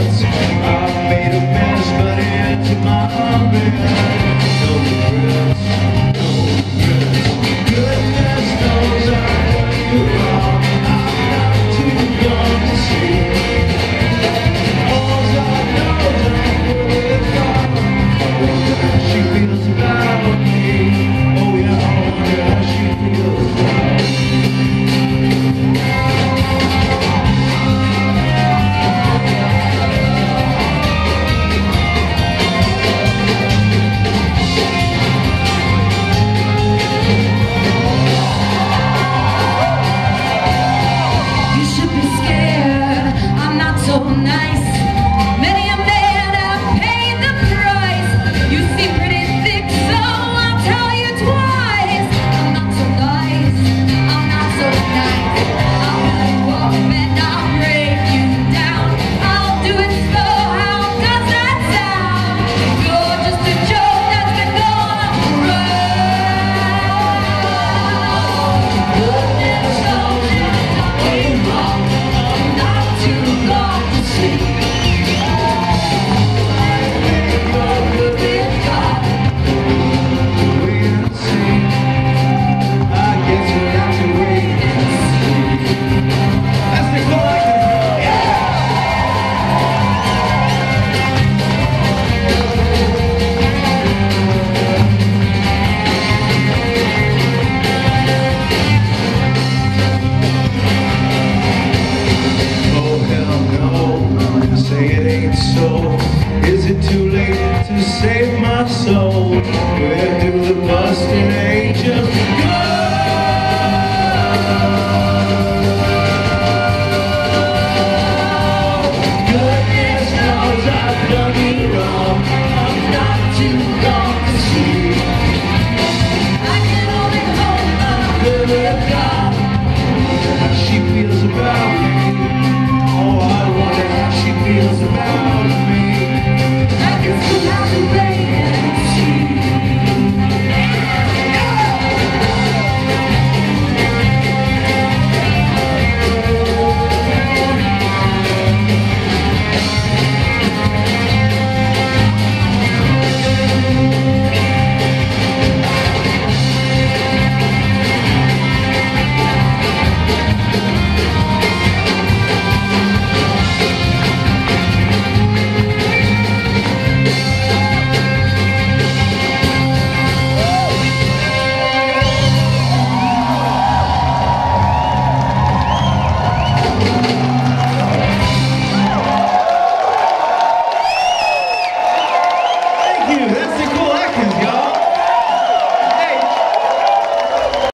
I made a mess, but into my bed No regrets say it ain't so Is it too late to save my soul? Where do the busting